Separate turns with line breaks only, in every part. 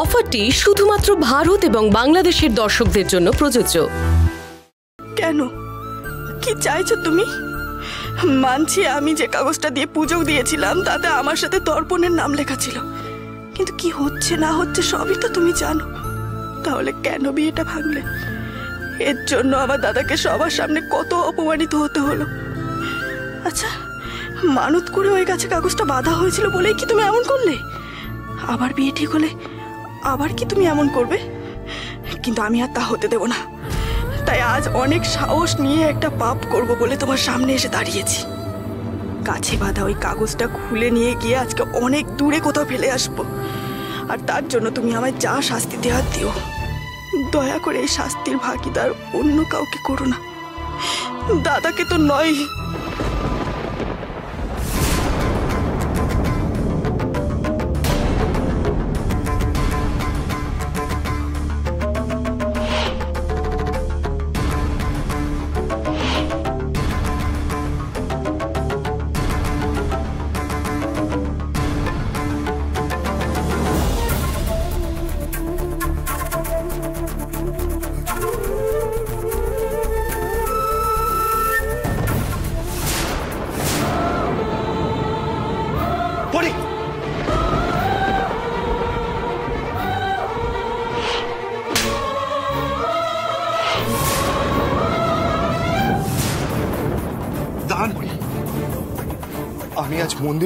অফারটি শুধুমাত্র ভারত এবং বাংলাদেশের দর্শকদের জন্য প্রযোজ্য।
কেন? কি চাইছো তুমি? মানছি আমি যে কাগজটা দিয়ে পুজো দিয়েছিলাম, তাতে আমার সাথে তর্পণের নাম লেখা ছিল। কিন্তু কি হচ্ছে, না হচ্ছে, সবই তো তুমি জানো। তাহলে কেন বিয়েটা ভাঙলে? এর জন্য আমার দাদাকে সবার সামনে কত অপমানিত হতে হলো। আচ্ছা মানত করে ওই গাছে কাগজটা বাঁধা হয়েছিল বলেই কি তুমি এমন করলে? আবার বিয়ে ঠিক হলে আবার কি তুমি এমন করবে? কিন্তু আমি আর তা হতে দেব না। তাই আজ অনেক সাহস নিয়ে একটা পাপ করব বলে তোমার সামনে এসে দাঁড়িয়েছি। গাছে বাঁধা ওই কাগজটা খুলে নিয়ে গিয়ে আজকে অনেক দূরে কোথাও ফেলে আসব। আর তার জন্য তুমি আমায় যা শাস্তি দেওয়ার দিও। দয়া করে এই শাস্তির ভাগিদার অন্য কাউকে করো না। দাদাকে তো নয়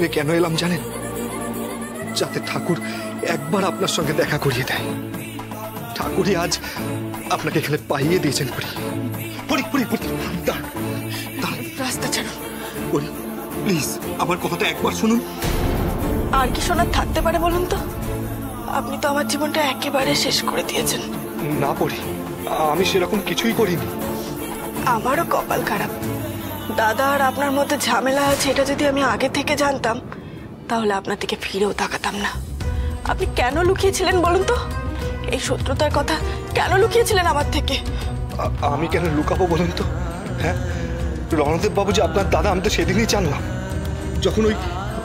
আজ কেন এলাম জানেন? যাতে ঠাকুর একবার আপনার সঙ্গে দেখা করিয়ে দেয়। ঠাকুরই আজ আপনাকে এখানে পাইয়ে দিয়েছেন পরি। পরি দাঁড়ান দাঁড়ান।
রাস্তা ছাড়ো।
পরি প্লিজ আমার কথাটা একবার শুনুন।
আর কি শোনার থাকতে পারে বলুন তো? আপনি তো আমার জীবনটা একেবারে শেষ করে দিয়েছেন।
না পড়ি আমি সেরকম কিছুই করিনি।
আমারও কপাল খারাপ। দাদা আর আপনার মধ্যে ঝামেলা আছে এটা যদি আমি আগে থেকে জানতাম তাহলে আপনার দিকে ফিরেও তাকাতাম না। আপনি কেন লুকিয়েছিলেন বলুন তো? এই শত্রুতার কথা কেন লুকিয়েছিলেন আমার থেকে?
আমি কেন লুকাবো বলুন তো? হ্যাঁ? রণদেব বাবু যে আপনার দাদা আমি তো সেদিনই জানলাম। যখন ওই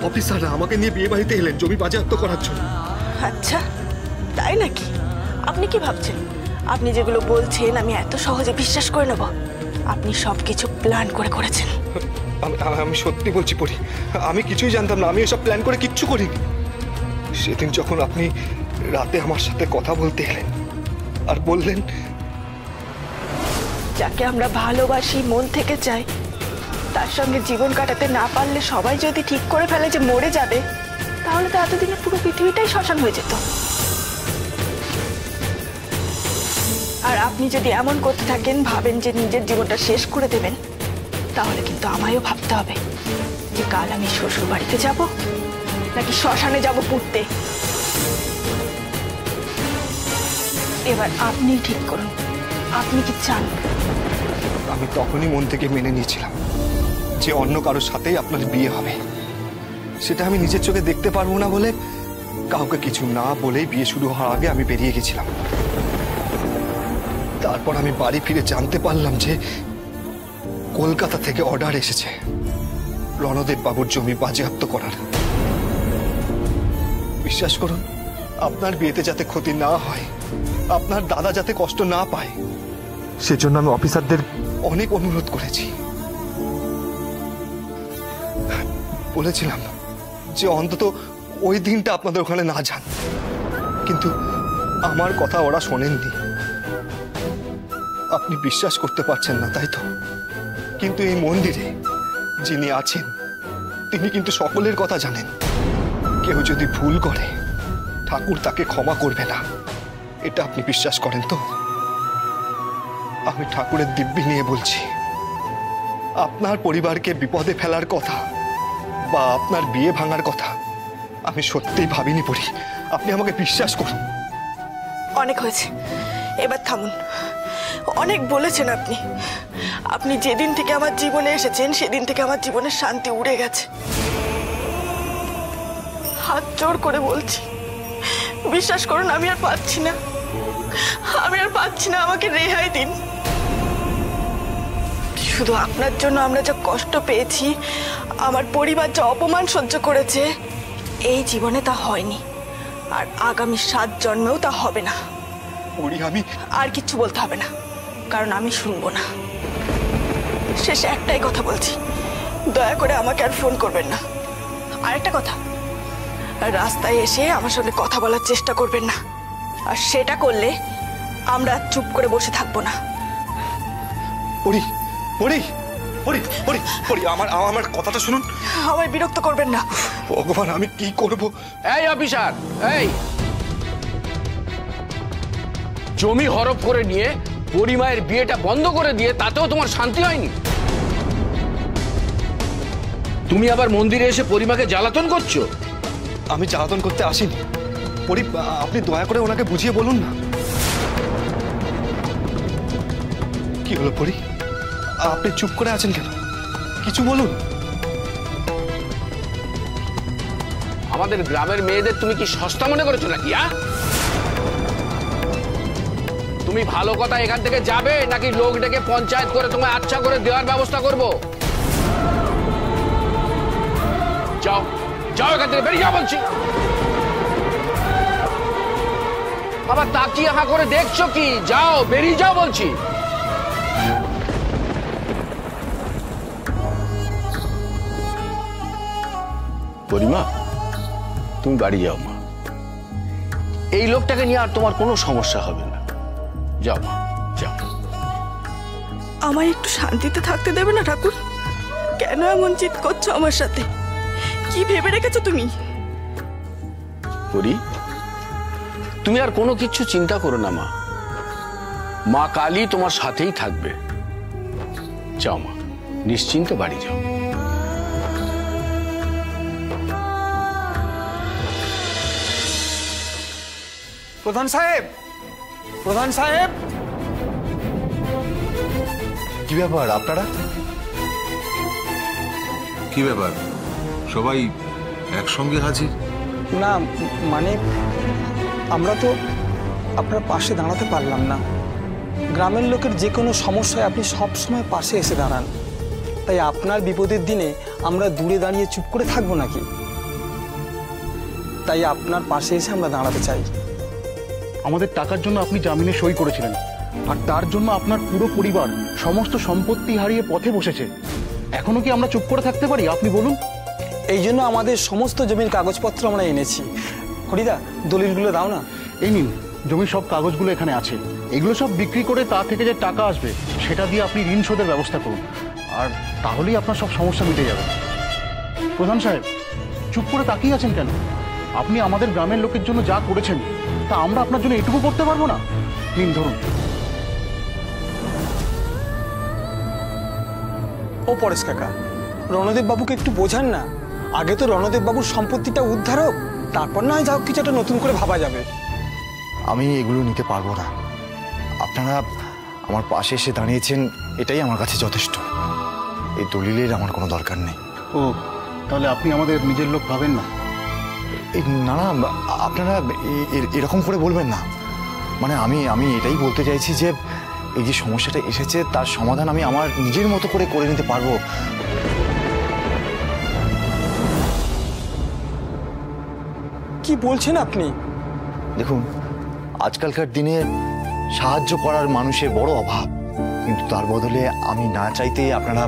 অফিসাররা আমাকে নিয়ে বিয়ে বাড়িতে এলেন জমি বাজেয়াপ্ত করার জন্য।
আচ্ছা তাই নাকি? আপনি কি ভাবছেন? আপনি যেগুলো বলছেন আমি এত সহজে বিশ্বাস করে নেব। আপনি সব কিছু প্ল্যান করে করেছেন।
আমি সত্যি বলছি পড়ি আমি কিছুই জানতাম না আমি এসব প্ল্যান করে কিচ্ছু করিনি। সেদিন যখন আপনি রাতে আমার সাথে কথা বলতে এলেন আর বললেন
যাকে আমরা ভালোবাসি মন থেকে চাই তার সঙ্গে জীবন কাটাতে না পারলে সবাই যদি ঠিক করে ফেলে যে মরে যাবে তাহলে তো এতদিনে পুরো পৃথিবীটাই শ্মশান হয়ে যেত। আপনি যদি এমন করতে থাকেন, ভাবেন যে নিজের জীবনটা শেষ করে দেবেন, তাহলে কিন্তু আমায়ও ভাবতে হবে যে কাল আমি শ্বশুর বাড়িতে যাব নাকি শ্মশানে যাব পুড়তে এবার আপনি ঠিক করুন, আপনি কি চান?
আমি তখনই মন থেকে মেনে নিয়েছিলাম যে অন্য কারোর সাথেই আপনার বিয়ে হবে। সেটা আমি নিজের চোখে দেখতে পারব না বলে কাউকে কিছু না বলেই বিয়ে শুরু হওয়ার আগে আমি বেরিয়ে গেছিলাম। তারপর আমি বাড়ি ফিরে জানতে পারলাম যে কলকাতা থেকে অর্ডার এসেছে। রণদেব বাবুর জমি বাজেয়াপ্ত করার। বিশ্বাস করুন আপনার বিয়েতে যাতে ক্ষতি না হয় আপনার দাদা যাতে কষ্ট না পায় সেজন্য আমি অফিসারদের অনেক অনুরোধ করেছি। বলেছিলাম যে অন্তত ওই দিনটা আপনাদের ওখানে না যান। কিন্তু আমার কথা ওরা শোনেননি। আপনি বিশ্বাস করতে পারছেন না, তাই তো? কিন্তু এই মন্দিরে যিনি আছেন, তিনি কিন্তু সকলের কথা জানেন। কেউ যদি ভুল করে, ঠাকুর তাকে ক্ষমা করবে না। এটা আপনি বিশ্বাস করেন তো? আমি ঠাকুরের দিব্যি নিয়ে বলছি, আপনার পরিবারকে বিপদে ফেলার কথা বা আপনার বিয়ে ভাঙার কথা আমি সত্যিই ভাবিনি পড়ি। আপনি আমাকে বিশ্বাস করুন।
অনেক হয়েছে। এবার থামুন। অনেক বলেছেন আপনি। আপনি যেদিন থেকে আমার জীবনে এসেছেন সেদিন থেকে আমার জীবনের শান্তি উড়ে গেছে। হাত জোর করে বলছি বিশ্বাস করুন আমি আর পাচ্ছি না। আমি আর পাচ্ছি না আমাকে রেহাই দিন। শুধু আপনার জন্য আমরা যা কষ্ট পেয়েছি আমার পরিবার যা অপমান সহ্য করেছে এই জীবনে তা হয়নি। আর আগামী সাত জন্মেও তা হবে না।
আমি
আর কিচ্ছু বলতে হবে না। কারণ আমি শুনব না। শেষে একটাই কথা বলছি। দয়া করে আমাকে আর ফোন করবেন না। আরেকটা কথা রাস্তায় এসে আমার সঙ্গে কথা বলার চেষ্টা করবেন না। আর সেটা করলে আমরা আর চুপ করে বসে থাকব না।
পরি পরি আমার আমার কথাটা শুনুন।
আমায় বিরক্ত করবেন না।
ভগবান আমি কি করব?
এই অফিসার এই। জমি হরপ করে নিয়ে পরিমায়ের বিয়েটা বন্ধ করে দিয়ে তাতেও তোমার শান্তি হয়নি? তুমি আবার মন্দিরে এসে পরিমাকে জ্বালাতন করছ?
আমি জ্বালাতন করতে আসিনি। পরি আপনি দয়া করে ওনাকে বুঝিয়ে বলুন না। কি হলো পরি? আপনি চুপ করে আছেন কেন? কিছু বলুন।
আমাদের গ্রামের মেয়েদের তুমি কি সস্তা মনে করেছ নাকি আ? তুমি ভালো কথা এখান থেকে যাবে নাকি লোক ডেকে পঞ্চায়েত করে তোমায় আচ্ছা করে দেওয়ার ব্যবস্থা করব? যাও যাও এখান থেকে বেরিয়ে যাও বলছি। আবার তাকিয়ে হাঁ করে দেখছ কি? যাও বেরিয়ে যাও বলছি। পরিমা তুমি বাড়ি যাও মা। এই লোকটাকে নিয়ে আর তোমার কোনো সমস্যা হবে না। যাও মা যাও।
আমায় একটু শান্তিতে থাকতে দেবে না ঠাকুর? কেন এমন চিৎ করছ আমার সাথে? কি ভেবে রেখেছো তুমি?
করি? তুমি আর কোনো কিছু চিন্তা করো না মা। মা কালী তোমার সাথেই থাকবে। যাও মা নিশ্চিন্তে বাড়ি যাও।
প্রধান সাহেব প্রধান সাহেব?
কি ব্যাপার আপনারা?
কি ব্যাপার? সবাই একসঙ্গে হাজির?
না মানে আমরা তো আপনার পাশে দাঁড়াতে পারলাম না। গ্রামের লোকের যে কোনো সমস্যায় আপনি সব সময় পাশে এসে দাঁড়ান। তাই আপনার বিপদের দিনে আমরা দূরে দাঁড়িয়ে চুপ করে থাকব নাকি? তাই আপনার পাশে এসে আমরা দাঁড়াতে চাই।
আমাদের টাকার জন্য আপনি জামিনে সই করেছিলেন। আর তার জন্য আপনার পুরো পরিবার সমস্ত সম্পত্তি হারিয়ে পথে বসেছে। এখনও কি আমরা চুপ করে থাকতে পারি? আপনি বলুন।
এই জন্য আমাদের সমস্ত জমির কাগজপত্র আমরা এনেছি। হরিদা দলিলগুলো দাও না।
এই নিন জমির সব কাগজগুলো এখানে আছে। এগুলো সব বিক্রি করে তা থেকে যে টাকা আসবে সেটা দিয়ে আপনি ঋণ শোধের ব্যবস্থা করুন। আর তাহলেই আপনার সব সমস্যা মিটে যাবে। প্রধান সাহেব চুপ করে তাকিয়ে আছেন কেন? আপনি আমাদের গ্রামের লোকের জন্য যা করেছেন তা আমরা আপনার জন্য এটুকু করতে পারব না? নিন ধরুন।
ও পরেশ কাকা রণদেব বাবুকে একটু বোঝান না। আগে তো রণদেব বাবুর সম্পত্তিটা উদ্ধার হোক তারপর না হয় যাও কিছু একটা নতুন করে ভাবা যাবে।
আমি এগুলো নিতে পারব না। আপনারা আমার পাশে এসে দাঁড়িয়েছেন এটাই আমার কাছে যথেষ্ট। এই দলিলের আমার কোনো দরকার নেই।
ও তাহলে আপনি আমাদের নিজের লোক ভাবেন না।
না না আপনারা এরকম করে বলবেন না। মানে আমি আমি এটাই বলতে চাইছি যে এই যে সমস্যাটা এসেছে তার সমাধান আমি আমার নিজের মতো করে করে নিতে পারব।
কি বলছেন আপনি?
দেখুন আজকালকার দিনে সাহায্য করার মানুষের বড় অভাব কিন্তু তার বদলে আমি না চাইতে আপনারা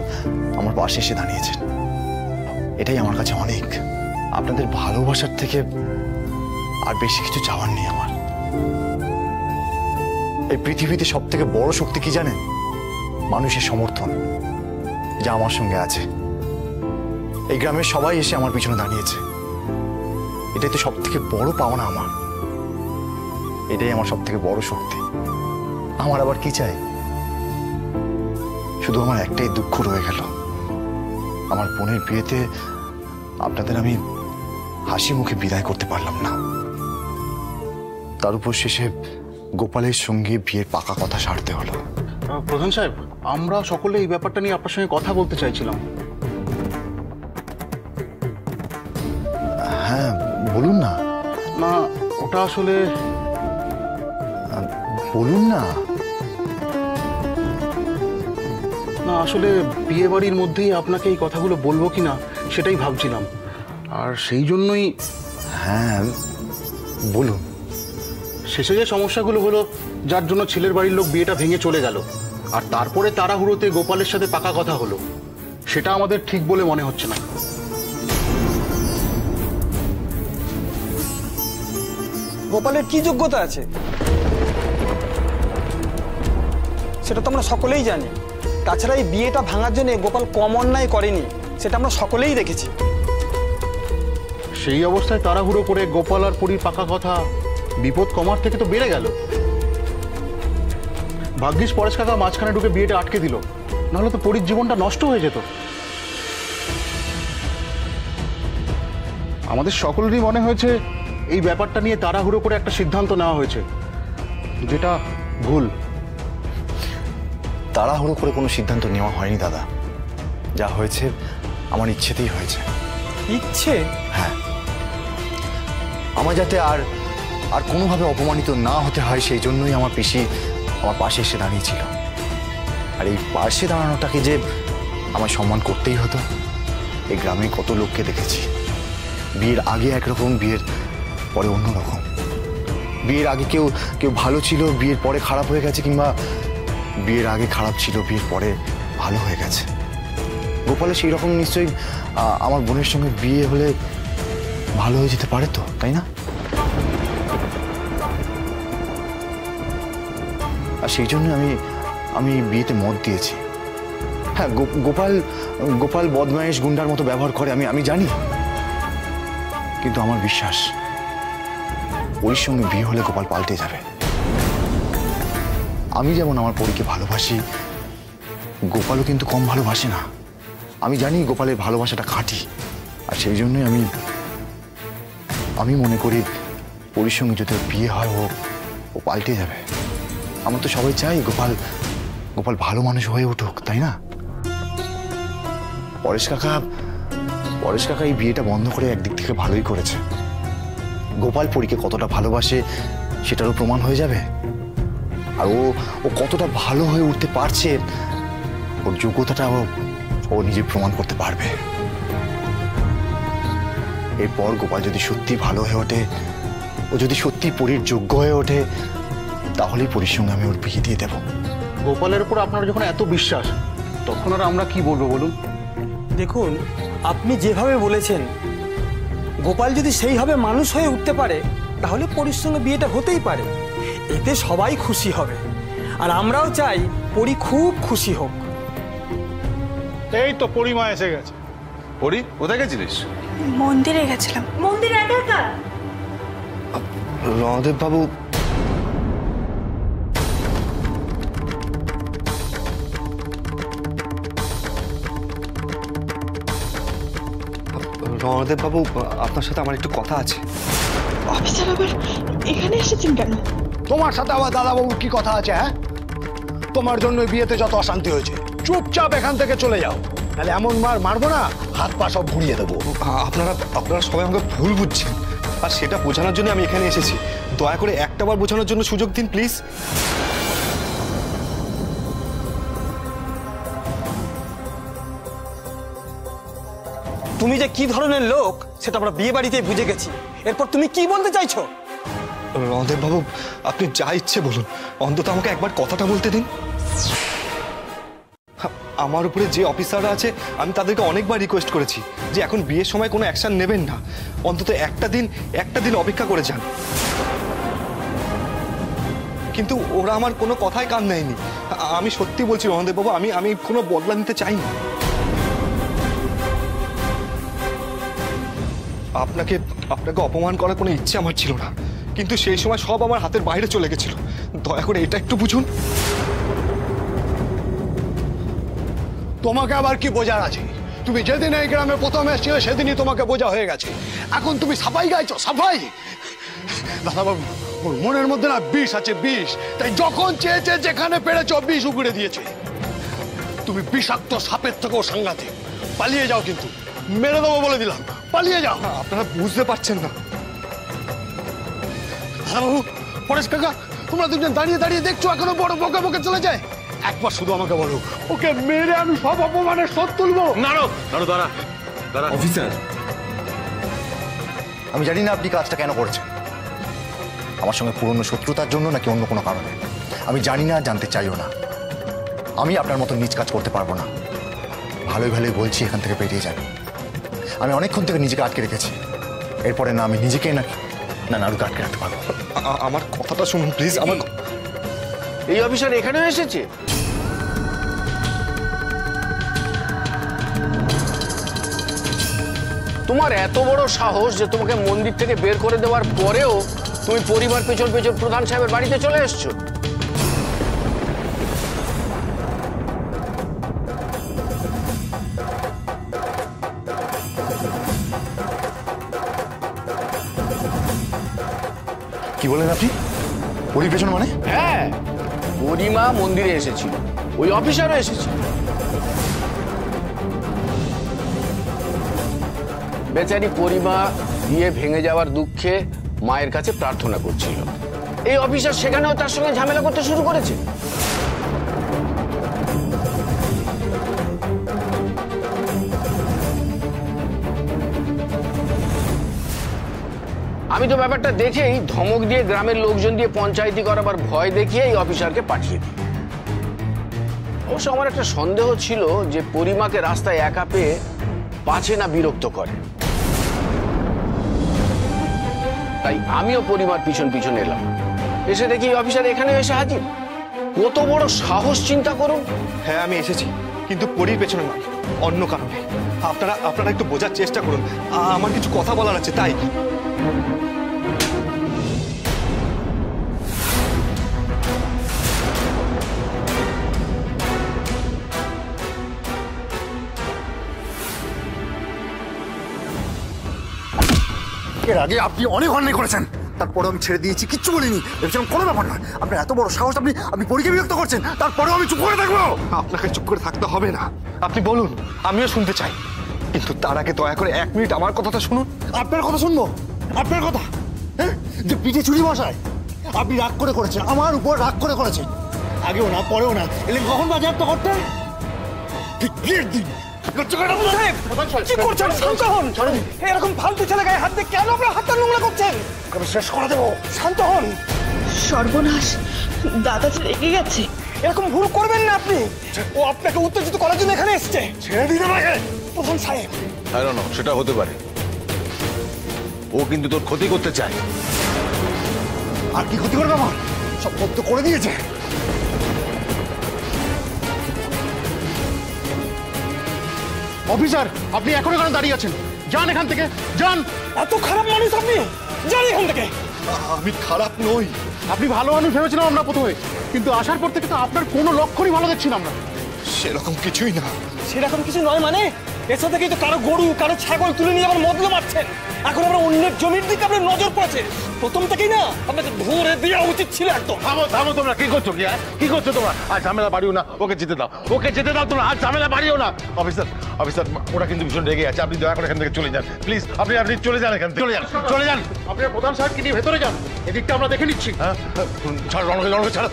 আমার পাশে এসে দাঁড়িয়েছেন। এটাই আমার কাছে অনেক। আপনাদের ভালোবাসার থেকে আর বেশি কিছু চাওয়ার নেই আমার। এই পৃথিবীতে সব থেকে বড় শক্তি কি জানেন? মানুষের সমর্থন, যা আমার সঙ্গে আছে। এই গ্রামের সবাই এসে আমার পিছনে দাঁড়িয়েছে। এটাই তো সব থেকে বড় পাওনা আমার। এটাই আমার সব থেকে বড় শক্তি। আমার আবার কি চাই? শুধু আমার একটাই দুঃখ রয়ে গেল। আমার বোনের বিয়েতে আপনাদের আমি হাসি মুখে বিদায় করতে পারলাম না। তার উপর শেষে গোপালের সঙ্গে বিয়ের পাকা কথা সারতে হলো।
প্রধান সাহেব আমরা সকলে এই ব্যাপারটা নিয়ে আপনার সঙ্গে কথা বলতে চাইছিলাম।
হ্যাঁ বলুন না।
না ওটা আসলে
বলুন না।
না আসলে বিয়ে বাড়ির মধ্যেই আপনাকে এই কথাগুলো বলব কিনা সেটাই ভাবছিলাম। আর সেই জন্যই
হ্যাঁ বলুন।
শেষে যে সমস্যাগুলো হলো যার জন্য ছেলের বাড়ির লোক বিয়েটা ভেঙে চলে গেল আর তারপরে তাড়াহুড়োতে গোপালের সাথে পাকা কথা হলো সেটা আমাদের ঠিক বলে মনে হচ্ছে না।
গোপালের কি যোগ্যতা আছে? সেটা তো আমরা সকলেই জানি। তাছাড়া এই বিয়েটা ভাঙার জন্য গোপাল কম অন্যায় করেনি সেটা আমরা সকলেই দেখেছি।
সেই অবস্থায় তাড়াহুড়ো করে গোপাল আর পরীর পাকা কথা বিপদ কমার থেকে তো বেড়ে গেল। ভাগ্যিস পরেশ কাকা মাঝখানে ঢুকে বিয়েটা আটকে দিল নাহলে তো পরীর জীবনটা নষ্ট হয়ে যেত। আমাদের সকলেরই মনে হয়েছে এই ব্যাপারটা নিয়ে তাড়াহুড়ো করে একটা সিদ্ধান্ত নেওয়া হয়েছে যেটা ভুল।
তাড়াহুড়ো করে কোনো সিদ্ধান্ত নেওয়া হয়নি দাদা। যা হয়েছে আমার ইচ্ছেতেই হয়েছে।
ইচ্ছে?
হ্যাঁ। আমার যাতে আর আর কোনোভাবে অপমানিত না হতে হয় সেই জন্যই আমার পিসি আমার পাশে এসে দাঁড়িয়েছিল। আর এই পাশে দাঁড়ানোটাকে যে আমার সম্মান করতেই হতো, এই গ্রামে কত লোককে দেখেছি। বিয়ের আগে একরকম, বিয়ের পরে অন্যরকম। বিয়ের আগে কেউ কেউ ভালো ছিল, বিয়ের পরে খারাপ হয়ে গেছে কিংবা বিয়ের আগে খারাপ ছিল, বিয়ের পরে ভালো হয়ে গেছে। গোপালে সেই রকম নিশ্চয়ই আমার বোনের সঙ্গে বিয়ে হলে ভালো হয়ে যেতে পারে তো, তাই না? আর সেই জন্য আমি আমি বিয়েতে মত দিয়েছি। হ্যাঁ গোপাল গোপাল বদমায়েশ গুন্ডার মতো ব্যবহার করে, আমি আমি জানি। কিন্তু আমার বিশ্বাস ওর সঙ্গে বিয়ে হলে গোপাল পাল্টে যাবে। আমি যেমন আমার পরীকে ভালোবাসি, গোপালও কিন্তু কম ভালোবাসে না। আমি জানি গোপালের ভালোবাসাটা খাঁটি, আর সেই জন্যই আমি আমি মনে করি পরীর সঙ্গে যদি বিয়ে হয়, ও ও পাল্টে যাবে। আমরা তো সবাই চাই গোপাল গোপাল ভালো মানুষ হয়ে উঠুক, তাই না? পরেশ কাকা পরেশ কাকা এই বিয়েটা বন্ধ করে একদিক থেকে ভালোই করেছে। গোপাল পরীকে কতটা ভালোবাসে, সেটারও প্রমাণ হয়ে যাবে। আর ও ও কতটা ভালো হয়ে উঠতে পারছে, ওর যোগ্যতাটা ও নিজে প্রমাণ করতে পারবে। এরপর গোপাল যদি সত্যি ভালো হয়ে ওঠে ও যদি সত্যি পরীর যোগ্য হয়ে ওঠে তাহলেই পরীর সঙ্গে আমি ওর বিয়ে দিয়ে দেবো।
গোপালের উপর আপনার যখন এত বিশ্বাস তখন আর আমরা কি বলব বলুন?
দেখুন আপনি যেভাবে বলেছেন গোপাল যদি সেইভাবে মানুষ হয়ে উঠতে পারে তাহলে পরির সঙ্গে বিয়েটা হতেই পারে। এতে সবাই খুশি হবে। আর আমরাও চাই পরি খুব খুশি হোক।
এই তো পরিমা এসে গেছে।
পরি কোথায় গেছিলিস?
মন্দিরে গেছিলাম।
মন্দিরে একা একা?
রণদেব বাবু রণদেব বাবু আপনার সাথে আমার একটু কথা আছে।
অফিসার আবার এখানে এসেছেন কেন?
তোমার সাথে আবার দাদাবাবুর কি কথা আছে হ্যাঁ? তোমার জন্য বিয়েতে যত অশান্তি হয়েছে চুপচাপ এখান থেকে চলে যাও। তাহলে এমন মার মারবো না হাত পা সব ঘুরিয়ে দেবো।
আপনারা আপনারা সবাই আমাকে ভুল বুঝছেন। আর সেটা বোঝানোর জন্য আমি এখানে এসেছি। দয়া করে একটাবার বোঝানোর জন্য সুযোগ দিন প্লিজ।
তুমি যে কি ধরনের লোক সেটা আমরা বিয়ে বাড়িতে বুঝে গেছি। এরপর তুমি কি বলতে চাইছো?
রণদেব বাবু আপনি যা ইচ্ছে বলুন। অন্তত আমাকে একবার কথাটা বলতে দিন। আমার উপরে যে অফিসাররা আছে, আমি তাদেরকে অনেকবার রিকোয়েস্ট করেছি যে এখন বিয়ের সময় কোনো অ্যাকশন নেবেন না। অন্তত একটা দিন একটা দিন অপেক্ষা করে যান। কিন্তু ওরা আমার কোনো কথাই কান দেয়নি। আমি সত্যি বলছি রণদেব বাবু, আমি আমি কোনো বদলা নিতে চাই না আপনাকে আপনাকে অপমান করার কোনো ইচ্ছে আমার ছিল না। কিন্তু সেই সময় সব আমার হাতের বাইরে চলে গেছিল। দয়া করে এটা একটু বুঝুন।
তোমাকে আবার কি বোঝার আছে? তুমি যেদিন এই গ্রামে প্রথম এসেছিলে সেদিনই তোমাকে বোঝা হয়ে গেছে। এখন তুমি সাফাই গাইছো সাফাই! দাদাবাবু ওর মনের মধ্যে না বিষ আছে বিষ। তাই যখন চেয়েছে যেখানে পেরেছ বিষ উগড়ে দিয়েছে। তুমি বিষাক্ত সাপের থেকেও সাংঘাতিক। পালিয়ে যাও কিন্তু। মেরে দেবো বলে দিলাম। পালিয়ে যাও।
আপনারা বুঝতে পারছেন না।
দাদাবাবু পরেশ কাকা তোমরা দুজন দাঁড়িয়ে দাঁড়িয়ে দেখছ এখনও বড় বকে বকে চলে যায়? একবার শুধু আমাকে বলো। ওকে মেরে আমি সব অপমানের শোধ তুলবো।
নাড়ো নাড়ো দাঁড়া দাঁড়া।
অফিসার আমি জানি না আপনি কাজটা কেন করছেন। আমার সঙ্গে পুরনো শত্রুতার জন্য নাকি অন্য কোনো কারণে। আমি জানি না জানতে চাইও না। আমি আপনার মতো নিজ কাজ করতে পারব না। ভালোই ভালোই বলছি এখান থেকে বেরিয়ে যাবে আমি অনেকক্ষণ থেকে নিজেকে আটকে রেখেছি। এরপরে না আমি নিজেকে না না নাড়ুকে আটকে রাখতে পারব।
আমার কথাটা শুনুন প্লিজ আমার
এই অফিসার এখানে এসেছে? তোমার এত বড় সাহস যে তোমাকে মন্দির থেকে বের করে দেওয়ার পরেও তুমি পরিবার পেছন পেছন প্রধান সাহেবের বাড়িতে চলে এসছো।
কি বলেন আপনি? পরিবেশন মানে?
হ্যাঁ গরিমা মন্দিরে এসেছিল। ওই অফিসারও এসেছিল। বেচারি পরিমা বিয়ে ভেঙে যাওয়ার দুঃখে মায়ের কাছে প্রার্থনা করছিল। এই অফিসার সেখানেও তার সঙ্গে ঝামেলা করতে শুরু করেছে। আমি তো ব্যাপারটা দেখেই ধমক দিয়ে গ্রামের লোকজন দিয়ে পঞ্চায়েতি করাবার ভয় দেখিয়ে এই অফিসারকে পাঠিয়ে দিই। অবশ্য আমার একটা সন্দেহ ছিল যে পরিমাকে রাস্তায় একা পেয়ে পাছে না বিরক্ত করে। তাই আমিও পরিমার পিছন পিছন এলাম। এসে দেখি এই অফিসার এখানে এসে হাজির। কত বড় সাহস চিন্তা করুন।
হ্যাঁ আমি এসেছি, কিন্তু পরির পেছনে নয় অন্য কারণে। আপনারা আপনারা একটু বোঝার চেষ্টা করুন। আমার কিছু কথা বলার আছে, তাই।
এর আগে আপনি অনেক অন্যায় করেছেন। তারপরে আমি ছেড়ে দিয়েছি কিচ্ছু বলিনি। ভেবেছিলাম কোনো ব্যাপার না আপনার এত বড় সাহস আপনি আপনি পরীকে বিরক্ত করছেন তারপরেও আমি চুপ করে থাকব।
আপনাকে চুপ করে থাকতে হবে না। আপনি বলুন আমিও শুনতে চাই। কিন্তু তার আগে দয়া করে এক মিনিট আমার কথাটা শুনুন।
আপনার কথা শুনব? আপনার কথা? হ্যাঁ? যে পিঠে চুরি বসায় আপনি রাগ করে করেছেন আমার উপর রাগ করে করেছেন। আগেও না পরেও না। এলে কখন বাজার তো করতেন ঠিক বিয়ের দিন
কি করছেন? শান্ত হন। এরকম ফালতু ছেলে গায়ে হাত দিয়ে কেন আপনার হাতটা নোংরা করছেন?
আমি শেষ করে দেবো?
শান্ত হন।
সর্বনাশ। দাদা যে রেগে গেছে
এরকম ভুল করবেন না আপনি। ও আপনাকে উত্তেজিত করার জন্য এখানে এসছে।
ছেড়ে দিতে পারে।
প্রধান সাহেব।
আই নো সেটা হতে পারে। ও কিন্তু তোর ক্ষতি করতে চায়।
আর কি ক্ষতি করবে আমার? সব করে দিয়েছে।
অফিসার আপনি এখনও কেন দাঁড়িয়ে আছেন। যান এখান থেকে যান।
এত খারাপ মানুষ আপনি! যান এখান থেকে!
আমি খারাপ নই।
আপনি ভালো মানুষ ভেবেছিলাম আমরা প্রথমে কিন্তু আসার পর থেকে তো আপনার কোনো লক্ষণই ভালো দেখছি না আমরা।
সেরকম কিছুই না।
সেরকম কিছু নয় মানে এসে থেকেই তো কারও গরু কারও ছাগল তুলে নিয়ে আবার মদলো মারছেন এখন আমরা অন্যের জমির দিকে আপনার নজর পড়েছে। প্রথম থেকেই না আপনাকে ধরে দেওয়া উচিত ছিল একদম।
থামো থামো তোমরা কি করছ কি হ্যাঁ? কি করছ তোমরা? আর ঝামেলা বাড়িও না ওকে যেতে দাও ওকে যেতে দাও তোমরা আর ঝামেলা বাড়িও না। অফিসার অফিসার ওরা কিন্তু ভীষণ রেগে আছে আপনি দয়া করে এখান থেকে চলে যান। প্লিজ আপনি আপনি চলে যান এখান থেকে। চলে যান। চলে যান।
আপনি প্রধান সাহেবকে নিয়ে ভেতরে যান। এদিকটা আমরা দেখে নিচ্ছি।
হ্যাঁ? ছাড়ো রণকে রণকে ছাড়ো।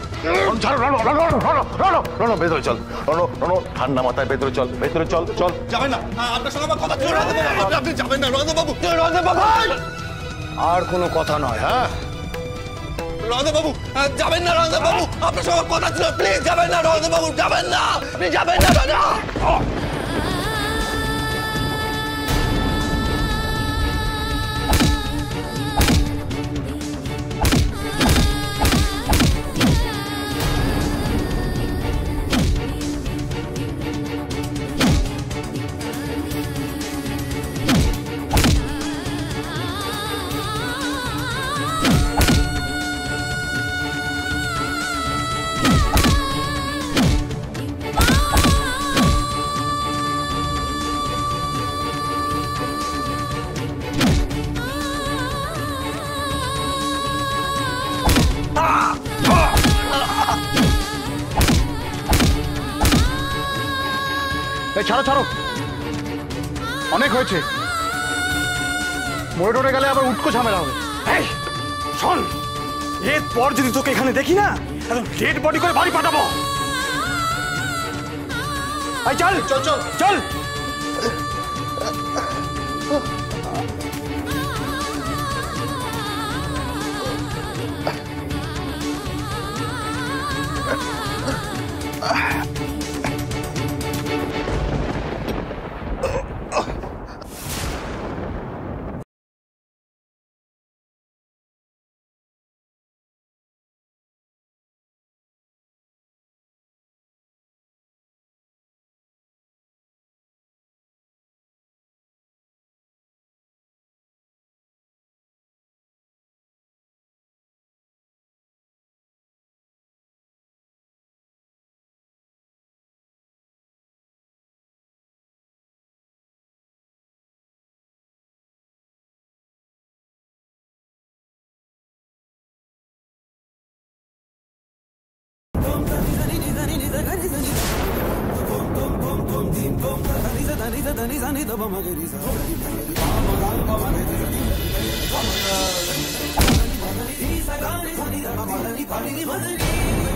রণ ছাড়ো রণ রণ রণ রণ রণ রণ ভেতরে চল। রণ রণ ঠান্ডা মাথায় ভেতরে চল ভেতরে চল চল।
যাবেন না। আপনার সঙ্গে আমার কথা ছিল আপনি যাবেন না রঞ্জন বাবু
আর কোনো কথা নয় হ্যাঁ?
রঞ্জন বাবু যাবেন না রঞ্জন বাবু আপনার সঙ্গে কথা ছিল প্লিজ যাবেন না রঞ্জন বাবু যাবেন না। আপনি যাবেন না দাদা
ছাড়ো ছাড়ো। অনেক হয়েছে। মরে টরে গেলে আবার উটকো ঝামেলা হবে।
এই শোন এরপর যদি তোকে এখানে দেখি না একদম ডেড বডি করে বাড়ি পাঠাবো। চল চল চল। চল। চল
Ni